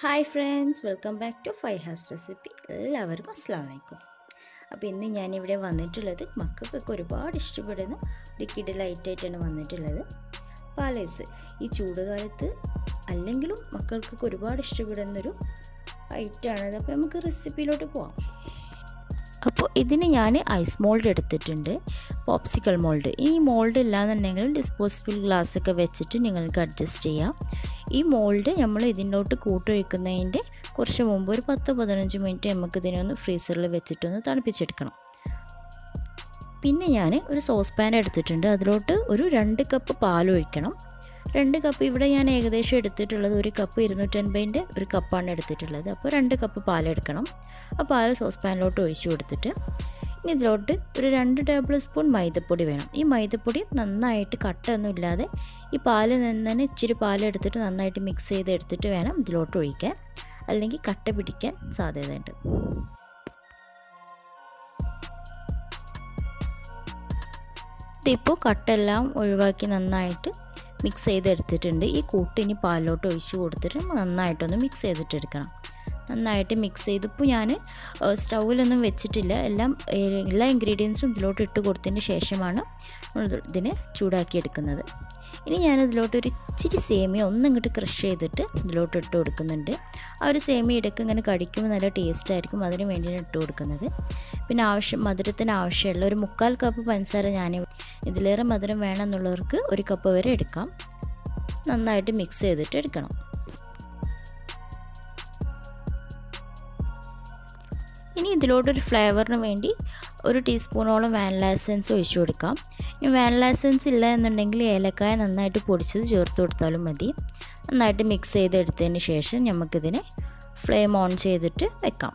Hi friends welcome back to five has recipe എല്ലാവർക്കും അസ്സാം വലൈക്കും അപ്പോൾ ഇന്ന് ഞാനിവിടെ വന്നിട്ടുള്ളത് മക്കൾക്കൊക്കെ ഒരുപാട് ഇഷ്ടപ്പെടുന്ന ഒരു കിഡ് ലൈറ്റായിട്ടാണ് വന്നിട്ടുള്ളത്. പാലേസ്. ഈ ചൂടുകാലത്ത് അല്ലെങ്കിലും മക്കൾക്കൊക്കെ ഒരുപാട് ഇഷ്ടപ്പെടുന്നൊരു ഐറ്റമാണത് അപ്പോൾ നമുക്ക് റെസിപ്പിയിലോട്ട് പോവാം. അപ്പോൾ ഇതിന് ഞാൻ ഐസ് മോൾഡ് എടുത്തിട്ടുണ്ട്. Popsicle mould. ഈ മോൾഡ് ഇല്ലാന്നുണ്ടെങ്കിൽ ഡിസ്പോസിബിൾ ഗ്ലാസ് ഒക്കെ വെച്ചിട്ട് നിങ്ങൾക്ക് അഡ്ജസ്റ്റ് ചെയ്യാം. ഈ മോൾഡ് നമ്മൾ ഇതിലോട്ട് കൂട്ടൊഴിക്കുന്നതിന്റെ കുറച്ച് മുമ്പ് ഒരു പത്ത് പതിനഞ്ച് മിനിറ്റ് നമുക്ക് ഇതിനെ ഒന്ന് ഫ്രീസറിൽ വെച്ചിട്ടൊന്ന് തണുപ്പിച്ചെടുക്കണം. പിന്നെ ഞാൻ ഒരു സോസ് പാൻ എടുത്തിട്ടുണ്ട്. അതിലോട്ട് ഒരു രണ്ട് കപ്പ് പാൽ ഒഴിക്കണം. രണ്ട് കപ്പ് ഇവിടെ ഞാൻ ഏകദേശം എടുത്തിട്ടുള്ളത് ഒരു കപ്പ് ഇരുന്നൂറ്റൻപതിന്റെ ഒരു കപ്പാണ് എടുത്തിട്ടുള്ളത്. അപ്പോൾ രണ്ട് കപ്പ് പാലെടുക്കണം ആ പാൽ സോസ് പാനിലോട്ട് ഒഴിച്ചു കൊടുത്തിട്ട് ഇനി ഇതിലോട്ട് ഒരു രണ്ട് ടേബിൾ സ്പൂൺ മൈദപ്പൊടി വേണം. ഈ മൈദപ്പൊടി നന്നായിട്ട് കട്ടൊന്നും ഇല്ലാതെ ഈ പാലിൽ നിന്ന് തന്നെ ഇച്ചിരി പാലെടുത്തിട്ട് നന്നായിട്ട് മിക്സ് ചെയ്ത് എടുത്തിട്ട് വേണം ഇതിലോട്ട് ഒഴിക്കാൻ. അല്ലെങ്കിൽ കട്ട പിടിക്കാൻ സാധ്യതയുണ്ട്. ഇതിപ്പോൾ കട്ടെല്ലാം ഒഴിവാക്കി നന്നായിട്ട് മിക്സ് ചെയ്തെടുത്തിട്ടുണ്ട്. ഈ കൂട്ട് ഇനി പാലിലോട്ട് ഒഴിച്ച് കൊടുത്തിട്ട് നന്നായിട്ടൊന്ന് മിക്സ് ചെയ്തിട്ടെടുക്കണം. നന്നായിട്ട് മിക്സ് ചെയ്ത് ഇപ്പോൾ ഞാൻ സ്റ്റൗവിലൊന്നും വെച്ചിട്ടില്ല. എല്ലാം എല്ലാ ഇൻഗ്രീഡിയൻസും ഇതിലോട്ട് ഇട്ട് കൊടുത്തതിന് ശേഷമാണ് ഇതിനെ ചൂടാക്കിയെടുക്കുന്നത് ഇനി ഞാൻ ഇതിലോട്ട് ഒരു ഇച്ചിരി സേമിയ ഒന്നും ഇങ്ങോട്ട് ക്രഷ് ചെയ്തിട്ട് ഇതിലോട്ട് ഇട്ട് കൊടുക്കുന്നുണ്ട്. ആ ഒരു സേമിയ ഇടയ്ക്ക് ഇങ്ങനെ കടിക്കുമ്പോൾ നല്ല ടേസ്റ്റ് ആയിരിക്കും. അതിന് വേണ്ടിയാണ് ഇട്ട് കൊടുക്കുന്നത്. പിന്നെ ആവശ്യം മധുരത്തിന് ആവശ്യമുള്ള ഒരു മുക്കാൽ കപ്പ് പഞ്ചസാര ഞാൻ ഇതിലേറെ മധുരം വേണമെന്നുള്ളവർക്ക് ഒരു കപ്പ് വരെ എടുക്കാം. നന്നായിട്ട് മിക്സ് ചെയ്തിട്ട് എടുക്കണം. ഇനി ഇതിലോട്ടൊരു ഫ്ലേവറിന് വേണ്ടി ഒരു ടീസ്പൂണോളം വാനില എസൻസ് ഒഴിച്ചു കൊടുക്കാം. ഇനി വാനില എസൻസ് ഇല്ല എന്നുണ്ടെങ്കിൽ ഏലക്കായ നന്നായിട്ട് പൊടിച്ചത് ചേർത്ത് കൊടുത്താലും മതി. നന്നായിട്ട് മിക്സ് ചെയ്തെടുത്തതിന് ശേഷം നമുക്കിതിനെ ഫ്ലെയിം ഓൺ ചെയ്തിട്ട് വെക്കാം.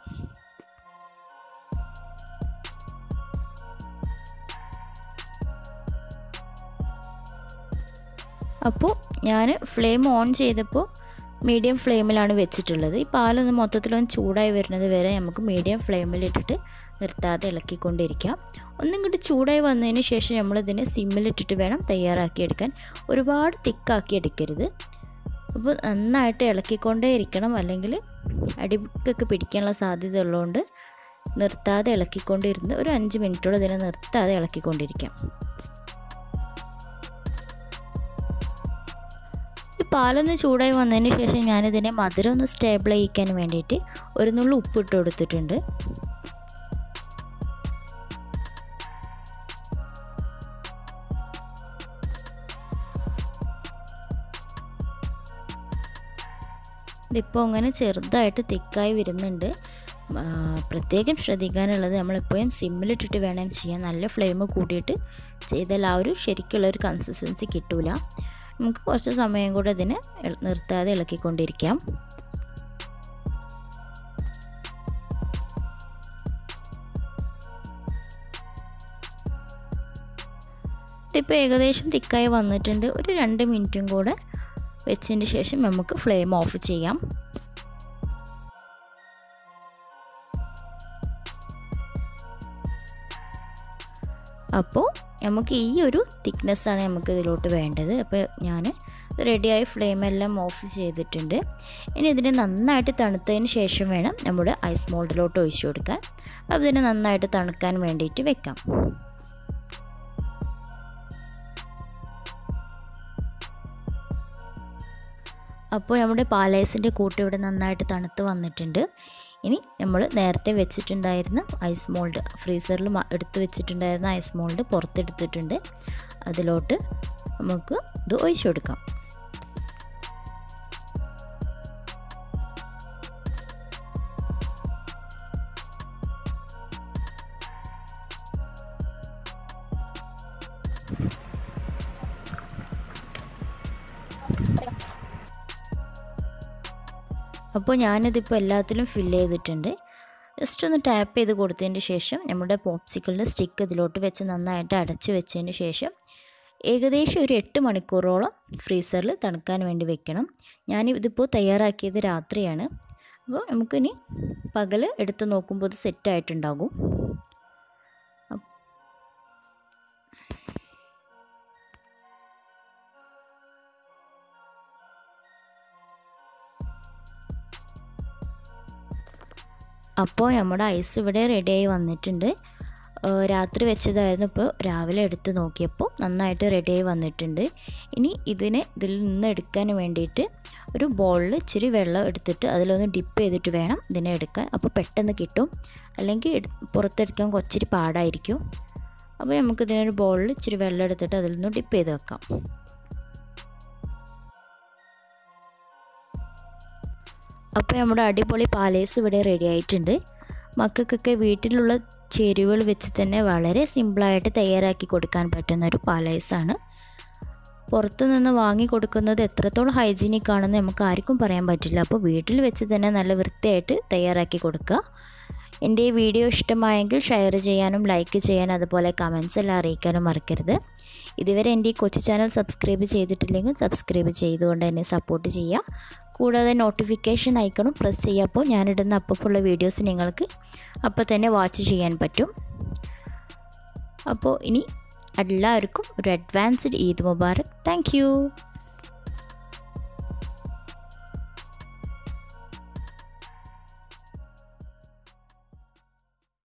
അപ്പോൾ ഞാൻ ഫ്ലെയിം ഓൺ ചെയ്തപ്പോൾ മീഡിയം ഫ്ലെയിമിലാണ് വെച്ചിട്ടുള്ളത്. ഈ പാലൊന്ന് മൊത്തത്തിലൊന്ന് ചൂടായി വരുന്നത് വരെ നമുക്ക് മീഡിയം ഫ്ലെയിമിലിട്ടിട്ട് നിർത്താതെ ഇളക്കിക്കൊണ്ടിരിക്കാം. ഒന്നും കൂടി ചൂടായി വന്നതിന് ശേഷം നമ്മളിതിനെ സിമ്മിലിട്ടിട്ട് വേണം തയ്യാറാക്കിയെടുക്കാൻ. ഒരുപാട് തിക്കാക്കി എടുക്കരുത്. അപ്പോൾ നന്നായിട്ട് ഇളക്കിക്കൊണ്ടേ ഇരിക്കണം. അല്ലെങ്കിൽ അടിക്കൊക്കെ പിടിക്കാനുള്ള സാധ്യത ഉള്ളതുകൊണ്ട് നിർത്താതെ ഇളക്കിക്കൊണ്ടിരുന്ന് ഒരു അഞ്ച് മിനിറ്റോളം ഇതിനെ നിർത്താതെ ഇളക്കിക്കൊണ്ടിരിക്കാം. പാലൊന്ന് ചൂടായി വന്നതിന് ശേഷം ഞാനിതിനെ മധുരം ഒന്ന് സ്റ്റേബിൾ ചെയ്യിക്കാൻ വേണ്ടിയിട്ട് ഒരു നുള്ളു ഉപ്പിട്ട് കൊടുത്തിട്ടുണ്ട്. ഇതിപ്പോൾ അങ്ങനെ ചെറുതായിട്ട് തിക്കായി വരുന്നുണ്ട്. പ്രത്യേകം ശ്രദ്ധിക്കാനുള്ളത് നമ്മളെപ്പോഴും സിമ്മിലിട്ടിട്ട് വേണം ചെയ്യാൻ. നല്ല ഫ്ലെയിം കൂട്ടിയിട്ട് ചെയ്താൽ ആ ഒരു ശരിക്കുള്ള ഒരു കൺസിസ്റ്റൻസി കിട്ടൂല. നമുക്ക് കുറച്ച് സമയം കൂടെ ഇതിന് നിർത്താതെ ഇളക്കിക്കൊണ്ടിരിക്കാം. ഇതിപ്പോൾ ഏകദേശം തിക്കായി വന്നിട്ടുണ്ട്. ഒരു രണ്ട് മിനിറ്റും കൂടെ വെച്ചതിന് ശേഷം നമുക്ക് ഫ്ലെയിം ഓഫ് ചെയ്യാം. അപ്പോൾ നമുക്ക് ഈ ഒരു തിക്നെസ്സാണ് നമുക്ക് ഇതിലോട്ട് വേണ്ടത്. അപ്പോൾ ഞാൻ റെഡിയായി ഫ്ലെയിമെല്ലാം ഓഫ് ചെയ്തിട്ടുണ്ട്. ഇനി ഇതിനെ നന്നായിട്ട് തണുത്തതിന് ശേഷം വേണം നമ്മുടെ ഐസ് മോൾഡിലോട്ട് ഒഴിച്ചു കൊടുക്കാൻ. അപ്പോൾ ഇതിനെ നന്നായിട്ട് തണുക്കാൻ വേണ്ടിയിട്ട് വെക്കാം. അപ്പോൾ നമ്മുടെ പാലൈസിന്റെ കൂട്ട് ഇവിടെ നന്നായിട്ട് തണുത്ത് വന്നിട്ടുണ്ട്. ഇനി നമ്മൾ നേരത്തെ വെച്ചിട്ടുണ്ടായിരുന്ന ഐസ് മോൾഡ് ഫ്രീസറിൽ എടുത്ത് വെച്ചിട്ടുണ്ടായിരുന്ന ഐസ് മോൾഡ് പുറത്തെടുത്തിട്ടുണ്ട്. അതിലോട്ട് നമുക്ക് ഇത് ഒഴിച്ചു കൊടുക്കാം. അപ്പോൾ ഞാനിതിപ്പോൾ എല്ലാത്തിലും ഫിൽ ചെയ്തിട്ടുണ്ട്. ജസ്റ്റ് ഒന്ന് ടാപ്പ് ചെയ്ത് കൊടുത്തതിന് ശേഷം നമ്മുടെ പോപ്സിക്കളുടെ സ്റ്റിക്ക് ഇതിലോട്ട് വെച്ച് നന്നായിട്ട് അടച്ച് വെച്ചതിന് ശേഷം ഏകദേശം ഒരു എട്ട് മണിക്കൂറോളം ഫ്രീസറിൽ തണുക്കാൻ വേണ്ടി വെക്കണം. ഞാൻ ഇതിപ്പോൾ തയ്യാറാക്കിയത് രാത്രിയാണ്. അപ്പോൾ നമുക്കിനി പകൽ എടുത്ത് നോക്കുമ്പോൾ ഇത് സെറ്റായിട്ടുണ്ടാകും അപ്പോൾ നമ്മുടെ ഐസ് ഇവിടെ റെഡിയായി വന്നിട്ടുണ്ട്. രാത്രി വെച്ചതായിരുന്നു ഇപ്പോൾ. രാവിലെ എടുത്ത് നോക്കിയപ്പോൾ നന്നായിട്ട് റെഡിയായി വന്നിട്ടുണ്ട്. ഇനി ഇതിനെ ഇതിൽ നിന്ന് എടുക്കാൻ വേണ്ടിയിട്ട് ഒരു ബോളിൽ ഇച്ചിരി വെള്ളം എടുത്തിട്ട് അതിലൊന്ന് ഡിപ്പ് ചെയ്തിട്ട് വേണം ഇതിനെ എടുക്കാൻ. അപ്പോൾ പെട്ടെന്ന് കിട്ടും. അല്ലെങ്കിൽ പുറത്തെടുക്കാൻ കുറച്ചിരി പാടായിരിക്കും. അപ്പോൾ നമുക്കിതിനൊരു ബോളിൽ ഇച്ചിരി വെള്ളം എടുത്തിട്ട് അതിൽ നിന്ന് ഡിപ്പ് ചെയ്ത് വെക്കാം. അപ്പോൾ നമ്മുടെ അടിപൊളി പാലേസ് ഇവിടെ റെഡി ആയിട്ടുണ്ട്. മക്കൾക്കൊക്കെ വീട്ടിലുള്ള ചേരുവകൾ വെച്ച് തന്നെ വളരെ സിമ്പിളായിട്ട് തയ്യാറാക്കി കൊടുക്കാൻ പറ്റുന്ന ഒരു പാലേസാണ് പുറത്തു നിന്ന് വാങ്ങി കൊടുക്കുന്നത് എത്രത്തോളം ഹൈജീനിക് ആണെന്ന് നമുക്ക് ആർക്കും പറയാൻ പറ്റില്ല. അപ്പോൾ വീട്ടിൽ വെച്ച് തന്നെ നല്ല വൃത്തിയായിട്ട് തയ്യാറാക്കി കൊടുക്കുക. എന്റെ ഈ വീഡിയോ ഇഷ്ടമായെങ്കിൽ ഷെയർ ചെയ്യാനും ലൈക്ക് ചെയ്യാനും അതുപോലെ കമൻസ് എല്ലാം അറിയിക്കാനും മറക്കരുത്. ഇതുവരെ എന്റെ ഈ കൊച്ചു ചാനൽ സബ്സ്ക്രൈബ് ചെയ്തിട്ടില്ലെങ്കിൽ സബ്സ്ക്രൈബ് ചെയ്തുകൊണ്ട് എന്നെ സപ്പോർട്ട് ചെയ്യുക. കൂടാതെ നോട്ടിഫിക്കേഷൻ ഐക്കണും പ്രസ് ചെയ്യുക അപ്പോൾ ഞാനിടുന്ന അപ്പപ്പുള്ള വീഡിയോസ് നിങ്ങൾക്ക് അപ്പോൾ തന്നെ വാച്ച് ചെയ്യാൻ പറ്റും. അപ്പോൾ ഇനി എല്ലാവർക്കും ഒരു അഡ്വാൻസ്ഡ് ഈദ് മുബാറക്. താങ്ക്